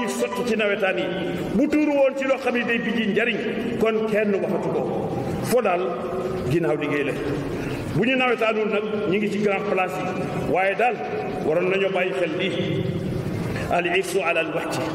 ñu sotti ci nawetaan yi bu tuuru woon ci loo xam ne day bijji njariñ kon kenn waxatu ko fo daal ginnaaw liggéey la bu ñu nawetaanul nag ñu ngi ci grand place yi waaye daal waroon nañoo bàyyi xel lii al ifsu ala al waxti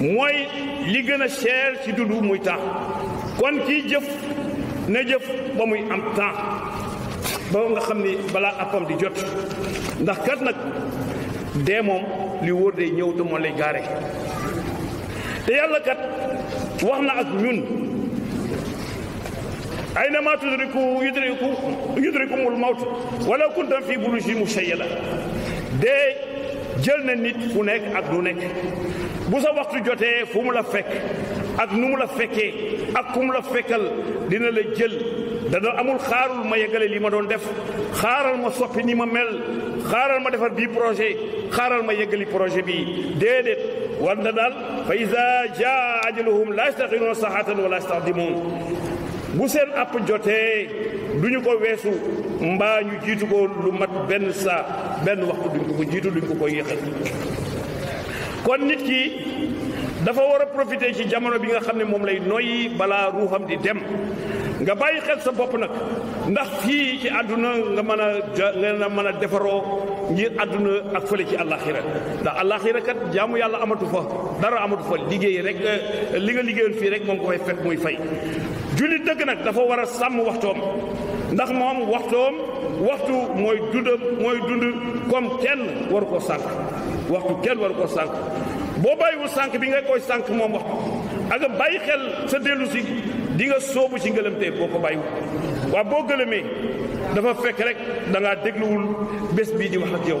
mooy li gën a cher ci dund muy temps kon kii jëf na jëf ba muy am temps ba nga xam ni balaa appam di jot ndax kat nag dee moom li wóor day ñëw te moo lay gaare te yàlla kat wax na ak ñun ayna ma tudriku yudriku yudrikumul mawt wala kuntum fi burujin mushayyada dee jël na nit ku nekk ak du nekk bu sa waxtu jotee fu mu la fekk ak nu mu la fekkee ak ku mu la fekkal dina la jël dana amul xaarul ma yeggale li ma doon def xaaral ma soppi ni ma mel xaaral ma defar bii projet xaaral ma yeggali projet bii déedéet war na daal fa iza jaa ajaluhum la yastaxiruuna saxaatan wala yastaqdimuun bu seen àpp jotee duñu ko weesu mbaa ñu jiitu ko lu mat benn saa benn waxtu duñ ko ko jiitu duñ ko ko yéexal kon nit ki dafa war a profité ci jamono bi nga xam ne moom lay noyyi balaa ruuxam di dem nga bàyyi xel sa bopp nag ndax fii ci àdduna nga mën a ja nga mën a defaroo ngir àdduna ak fële ci àllaaxira ndax àllaaxira kat jaamu yàlla amatu fa dara amatu fa liggéey rek li nga liggéeyal fii rek moom ko fay fekk muy fay jullit dëgg nag dafa war a sàmm waxtoom ndax moom waxtoom waxtu mooy dundam mooy dund comme kenn waru ko sànq waxtu kenn waru ko sànq boo bàyyiwul sànq bi nga koy sànq moom waxtu ak nga bàyyi xel sa dellu si di nga soobu ci ngëlëmtee boo ko bàyyiwul waaw boo gëlëmee dafa fekk rek da ngaa dégluwul bés bii di wax ak yow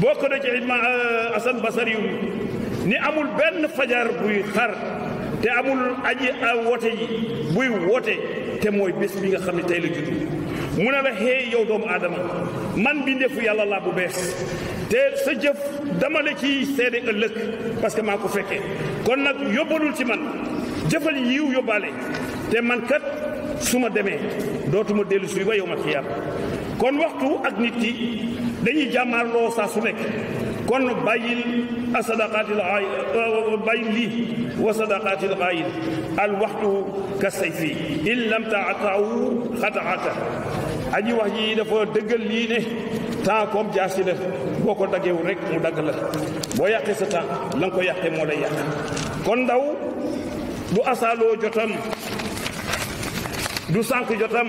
bokk na ci ma Asan Basari yu ni amul benn fajar buy xar te amul aji a wote yi buy wote te mooy bés bi nga xam ne tey la juddu mu ne la xëy yow doomu aadama man bi ndefu yàlla laa bu bees te sa jëf dama la ci seede ëllëg parce que maa ko fekkee kon nag yóbbalul ci man jëfal yiw yóbbaale te man kat su ma demee dootuma dellu suy ba yow ma xiyaam kon waxtu ak nit ki dañuy jàmmaarloo saa su nekk kon bàyyil a sadaqaatil aay bàyyil lii wa sadaqaatil aayil al waxtu ka sayfi in lam taataawu xataata aji wax ji dafa dëggal lii ne temps comme jaasi la boo ko daggewu rek mu dagg la boo yàqee sa temps la nga ko yàqee moo lay yàq kon ndaw du asaaloo jotam du sànq jotam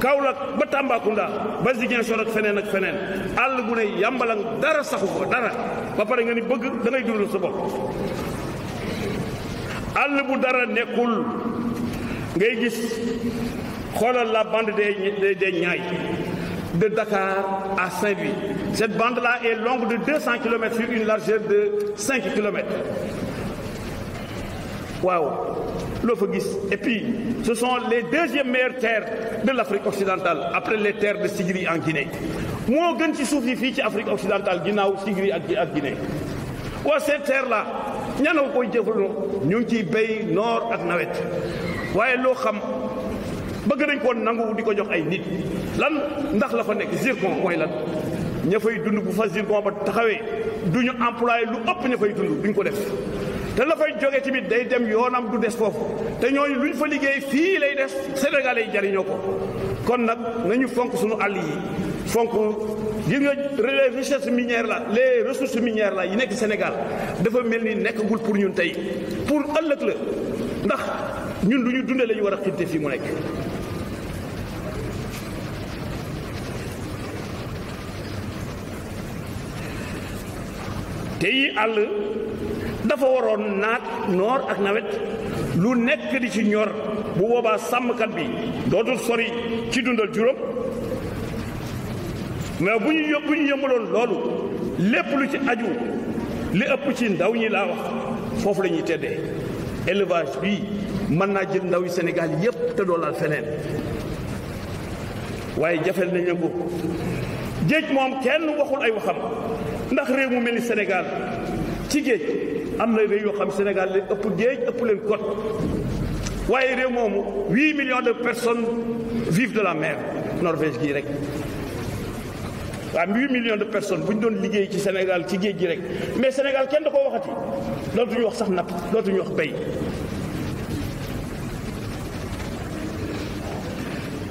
Kaolack ba Tambacounda ba Ziguinchor ak feneen ak feneen àll bu ne yàmbalang dara saxu ko dara ba pare nga ni bëgg da ngay dundal sa bopp àll bu dara nekkul ngay gis xoolal la bande des des Niayes de Dakar à Saint-Louis cette bande-là est longue de 200 kilomètres sur une largeur de 5 kilomètres waaw loo fa gis et puis ce sont les deuxièmes meilleures terres de l' Afrique occidentale après les terres de Sigiri en Guinée moo gën ci suuf yi fii ci Afrique occidentale ginnaaw Sigiri ak ak Guinée waa ces terres là ñana ko koy jëfandoo ñu ngi ciy béy noor ak nawet waaye loo xam bëgg nañ koo nangu di ko jox ay nit lan ndax la fa nekk zircon mooy lan ña fay dund bu fa zircon ba taxawee du ñu employé lu ëpp ña fay dund duñ ko def te la fay jóge tamit day dem yoonam du des foofu te ñooñu luñ fa liggéey fii lay des sénégalais yi jariñoo ko kon nag nañu fonk suñu àll yi fonk gis nga les richesses minières la les ressources minières la yi nekk Sénégal dafa mel ni nekkagul pour ñun tey pour ëllëg la ndax ñun lu ñu dundee la ñu war a xiirte fii mu nekk te yi àll dafa waroon naat noor ak nawet lu nekk di ci ñor bu boobaa sàmmkat bi dootul sori ci dundal juróom mais bu ñu yób bu ñu yëmbaloon loolu lépp lu ci aju li ëpp ci ndaw ñi laa wax foofu la ñuy teddee élevage bii mën naa jël ndaw yi Sénégal yépp te doolal feneen waaye jafel nañ leen ko géej moom kenn waxul ay waxam ndax réew mu mel ni Sénégal ci géej am na réew yoo xam Sénégal leen ëpp géej ëpp leen kot waaye réew moomu huit millions de personnes vivent de la mer Norvège gii rek waaw huit millions de personnes bu ñu doon liggéey ci Sénégal ci géej gi rek mais Sénégal kenn da koo waxati dootuñu wax sax napp dootuñu wax béy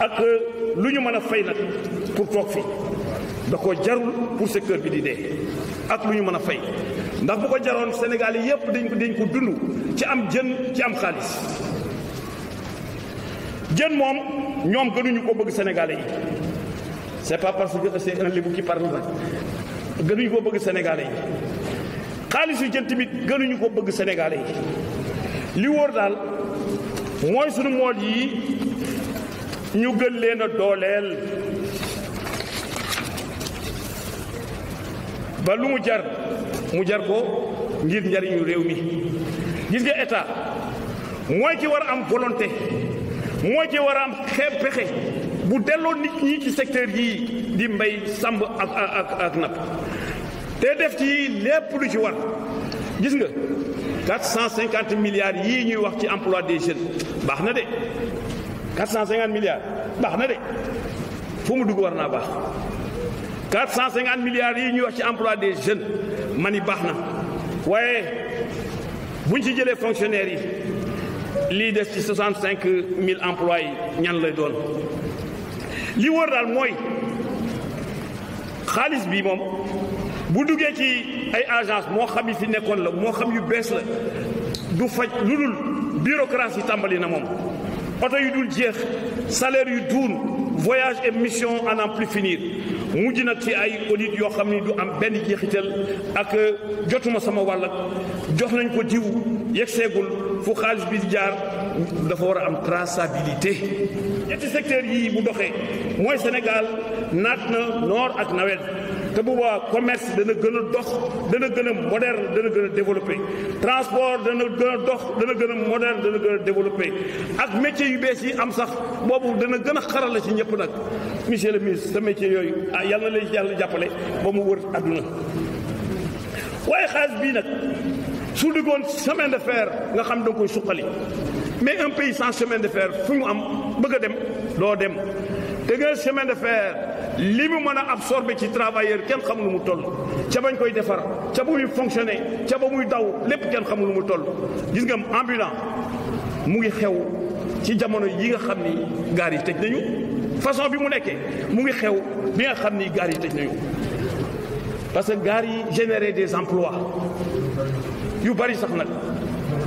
ak lu ñu mën a fay nag pour toog fii da ko jarul pour secteur bi di dee ak lu ñu mën a fay ndax bu ko jaroon Sénégal yi yépp dañ ko dañ ko dund ci am jën ci am xaalis jën moom ñoom gënuñu ko bëgg Sénégalais yi c'est pas parce que c'est un lébu qui parle nag gënuñu ko bëgg Sénégalais yi xaalisu jën tamit gënuñu ko bëgg Sénégalais yi li wóor daal mooy sunu mool yi ñu gën leen a dooleel ba lu mu jar mu jar ko ngir njariñu réew mi gis nga état mooy ki war a am volonté mooy ki war a am xeeb pexe bu delloo nit ñi ci secteur yii di mbay sàmb ak ak ak napp te def ci lépp lu ci war gis nga 450 milliards yii ñuy wax ci emploi des jeunes baax na de 450 milliards baax na de fu mu dugg war naa baax 450 milliards yii ñuy wax ci emploi des jeunes man yi baax na waaye bu ñu ci jëlee fonctionnaires yi lii des ci 65 000 emplois yi ñan lay doon li wóor daal mooy. xaalis bi moom bu duggee ci ay agence moo xam yi fi nekkoon la moo xam yu bees la du faj lu dul bureaucratie tàmbali na moom oto yu dul jeex salaire yu duun voyage et mission à n'en plus finir mujj nag ci ay audit yoo xam ni du am benn jeexital ak jotuma sama wàll jox nañ ko diw yegg seegul fu xaalis bi jaar dafa war a am traçabilité ñetti secteurs yii bu doxee mooy Sénégal naat na noor ak nawet te bu boobaa commerce dana gën a dox dana gën a moderne dana gën a développé transport dana gën a dox dana gën a moderne dana gën a développé ak métier yu bees yi am sax boobu dana gën a xarala ci ñëpp nag monsieur le ministre sa métier yooyu ah yàlla na lay yàlla jàppale ba mu wër àdduna waaye xaalis bii nag su duggoon chemin de fer nga xam da nga koy suqali mais un pays sans chemin de fer fu mu am bëgg a dem doo dem te nga chemin de fer li mu mën a absorbé ci travailleur kenn xamul lu mu toll ca bañ koy defar ca ba muy fonctionné ca ba muy daw lépp kenn xamul lu mu toll gis nga ambulant mu ngi xew ci jamono yi nga xam ni gaar yi tëj nañu façon bi mu nekkee mu ngi xew bi nga xam ni gaar yi tëj nañu parce que gaar yi générer des emplois yu bari sax nag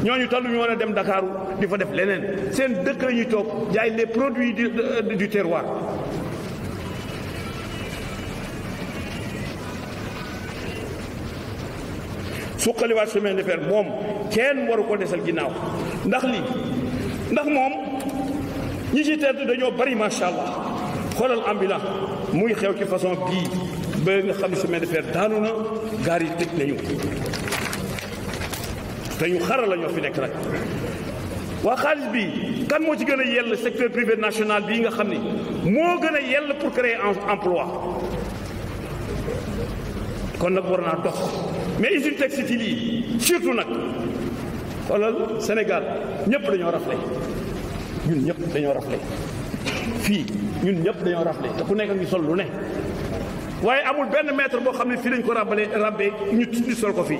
ñooñu talu ñu war a dem Dakar di fa def leneen seen dëkk la ñuy toog jaay les produits du du terroir. suqaliwaat chemin de fer moom kenn waru ko desal ginnaaw ndax lii ndax moom ñi ci tedd dañoo bari macha allah xoolal ambulant muy xew ci façon bii ba nga xam ne chemin de fer daanu na gaar yi tëj nañu te ñu xara la ñoo fi nekk nag waa xaalis bi kan moo ci gën a yell secteur privé national bii nga xam ni moo gën a yell pour créer emploi kon nag war naa dox mais usine textile yi surtout nag xoolal Sénégal ñëpp dañoo rafle ñun ñëpp dañoo rafle fii ñun ñëpp dañoo rafle te ku nekk ngi sol lu ne waaye amul benn mètre boo xam ne fii lañ ko ràbbalee ràbbee ñu ñu sol ko fii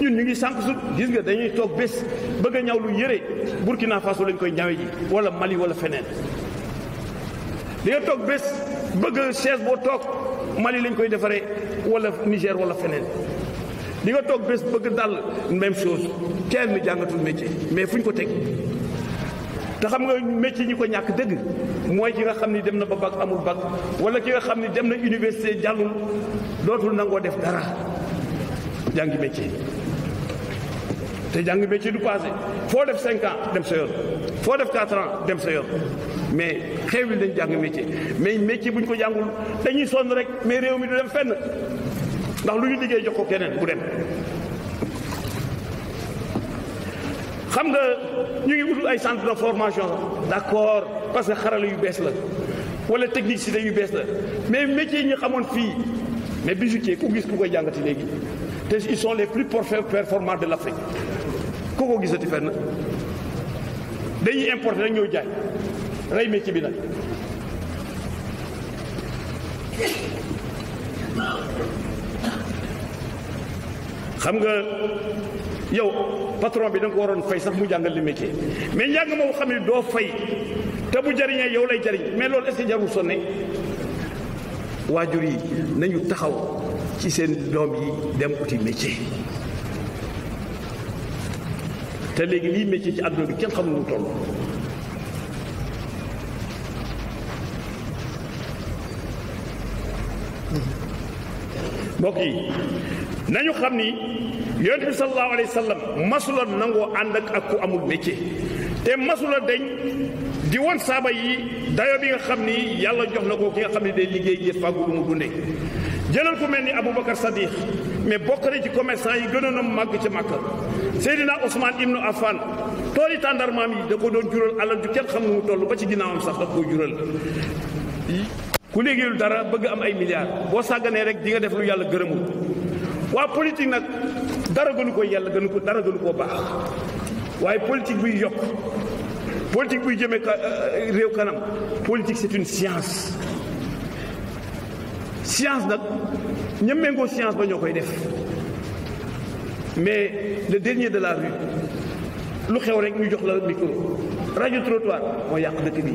ñun ñu ngi sànq su gis nga dañuy toog bés bëgg a ñaw lu yëre Burkina Faso lañ koy ñawe ji wala Mali wala feneen di nga toog bés bëgg chaise boo toog Mali lañ koy defaree wala Niger wala feneen di nga toog bés bëgg dal même chose kenn mi jàngatul métier mais fu ñu ko teg te xam nga métier ñi ko ñàkk dëgg mooy ki nga xam ni dem na ba bac amul bac wala ki nga xam ni dem na université jàllul dootul nangoo def dara jàngi métier te jàngi métier du passé foo def cinq ans dem sa yoon foo def quatre ans dem sa yoon mais xew li dañ jàng métier mais métier bu ñu ko jàngul dañuy sonn rek mais réew mi du dem fenn ndax lu ñu liggéey jox ko keneen bu dem xam nga ñu ngi utul ay centre de formation sax d'accord parce que xarala yu bees la wala technicité yu bees la mais métier yi ñu xamoon fii mais bijoutier ku gis ku koy jàngati léegi te ils sont les plus performants de l'Afrique ku ko gisati fenn dañuy importer rek ñëw jaay rey métier bi nag xam nga yow patron bi da nga ko waroon fay sax mu jàngal li métier mais njàng moo xam ne doo fay te bu jariñee yow lay jariñ mais loolu est-ce que jarul sonne waajur yi nañu taxaw ci seen doom yi dem uti métier te léegi lii métier ci àdduna bi kenn xamul mu toll mbokk yi nañu xam ni yonent bi sallallahu alayhi wa sallam masula nangoo ànd ak ak ku amul métier te masula deñ di woon saaba yi dayo bi nga xam ni yàlla jox na ko ki nga xam ni day liggéey ngir fàggu lu mu dundee jëlal ku mel ni Aboubacar Sadiq mais bokk na ci commerçant yi gënoon a màgg ci Makka Seydina Ousmane Ibnu Affan tool yi tàndarmaam yi da ko doon jural alal ju kenn xam nu mu toll ba ci ginnaawam sax daf koy jural ku liggéeyul dara bëgg am ay milliards boo sàgganee rek di nga def lu yàlla gërëmul waa politique nag dara gënu ko yàlla gënu ko dara gënu koo baax waaye politique buy yokk politique buy jëmee ka réew kanam politique c'est une science science nag ña méngoo science ba ñoo koy def mais le dernier de la rue lu xew rek ñu jox la micro rajo trottoir moo yàq dëkk bi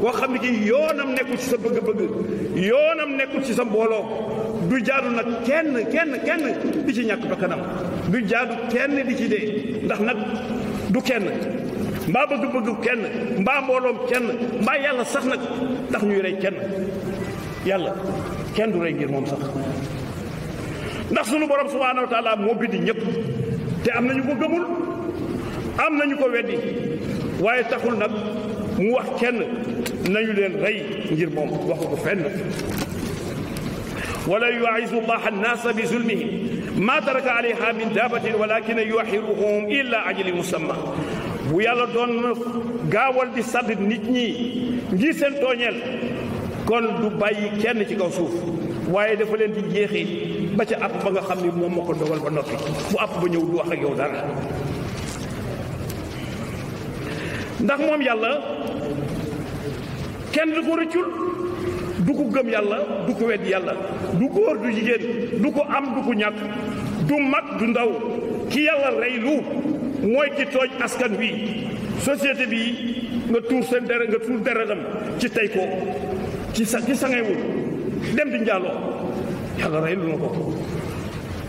koo xam ne kii yoonam nekkul ci sa bëgg-bëgg yoonam nekkul ci sa mbooloo du jaadu nag kenn kenn kenn di ci ñàkk bakkanam du jaadu kenn di ci dee ndax nag du kenn mbaa bëgg-bëgg kenn mbaa mbooloom kenn mbaa yàlla sax nag ndax ñuy rey kenn yàlla kenn du rey ngir moom sax ndax sunu borom subhaanahu wa taala moo bind ñëpp te am na ñu ko gëmul am nañu ko weddi waaye taxul nag mu wax kenn nañu leen rey ngir moom waxu ko fenn wala yuaizu llah annaasa bi zulmihim ma taraka alayha min daabatin walakina yuaxiruhum illa ajali musamma bu yàlla doon na gaawal di sadd nit ñi ngir seen tooñeel kon du bàyyi kenn ci kaw suuf waaye dafa leen di jeexi ba ca àpp ba nga xam ni moom moo ko dogal ba noppi bu àpp ba ñëw du wax ak yow dara ndax moom yàlla kenn du ko rëccul du ko gëm yàlla du ko wedd yàlla du góor du jigéen du ko am du ko ñàkk du mag du ndaw ki yàlla rey lu mooy ki tooñ askan wi société bi nga tuur seen dara nga tuur deretam ci tey ko ci sa ci sangewul dem di njaaloo yàlla rey lu na ko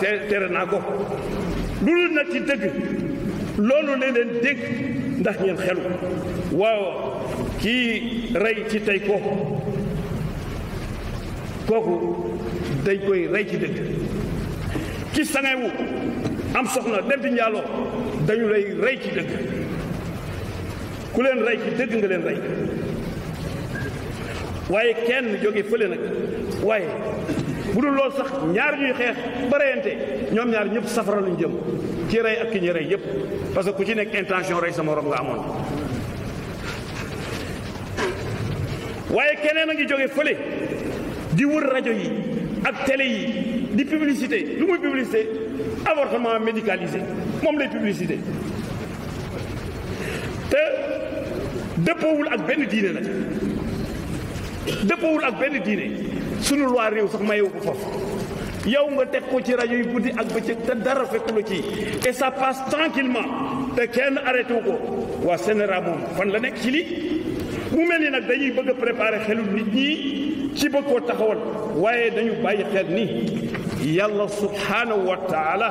te tere naa ko lu dul nag ci dëgg loolu la leen dégg ndax ngeen xelu waaw kii rey ci tey ko kooku dañ koy rey ci dëgg ki sangewu am soxna dem di njaaloo dañu lay rey ci dëgg ku leen rey ci dëgg nga leen rey waaye kenn jóge fële nag waaye bu dul loolu sax ñaar ñuy xeex ba reyante ñoom ñaar ñëpp safara luñ jëm ci rey ak ki ñu rey yëpp parce que ku ci nekk intention rey sa morom nga amoon waaye keneen a ngi jóge fële di wër rajo yi ak télé yi di publicité lu muy publicité avortement médicalisé moom lay publicité te dëppoowul ak benn diine nag dëppoowul ak benn diine sunu loi réew sax mayewu ko foofu yow nga teg ko ci rajo yi guddi ak bëccëg te dara fekku la ci et ça passe tranquillement te kenn arrêté wu ko waa CNRA moom fan la nekk ci lii mu mel ni nag dañuy bëgg a préparer xelu nit ñi ci bëgg koo taxawal waaye dañu bàyyi xel ni yàlla subhanahu wa taala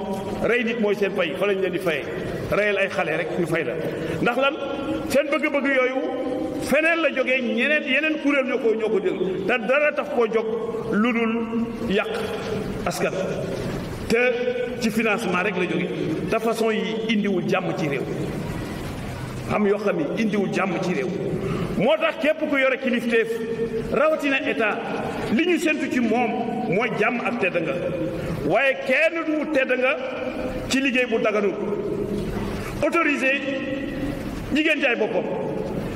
rey nit mooy seen pay fa lañ leen di fayee reyal ay xale rek ñu fay la ndax lan seen bëgg-bëgg yooyu feneen la jógee ñeneen yeneen kuréel ñoo ko ñoo ko jël te dara tax koo jóg lu dul yàq askan te ci financement rek la jógee te façon yi indiwul jàmm ci réew am yoo xam ne indiwul jàmm ci réew moo tax képp ku yore kilifteef rawatina état li ñu séntu ci moom mooy jàmm ak tedd nga waaye kenn du wut tedd nga ci liggéey bu daganul autorisé jigéen jaay boppam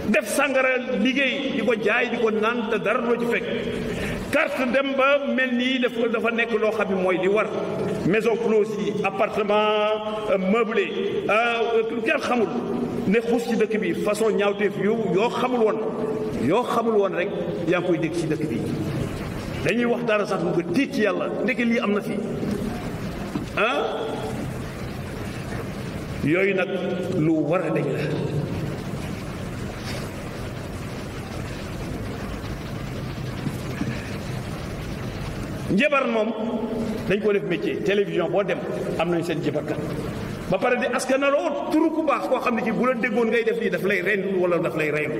def sàngara liggéey di ko jaay di ko naan te dara loo ci fekk carte dem ba mel nii daf ko dafa nekk loo xam ne mooy li war maison close yi appartement meublé lu kenn xamul ne xuus ci dëkk bi façon ñaawteef yu yoo xamul woon yoo xamul woon rek yaa ngi koy dégg ci dëkk bi dañuy wax dara sax mu ko tiit ci yàlla ndeke lii am na fi ah yooyu nag lu war a dañ la njabar moom dañ ko def métier télévision boo dem am nañu seen jëbarkat ba pare di askanaloo turu ku baax koo xam ne ci bu la déggoon ngay def lii daf lay rendi wala daf lay rendi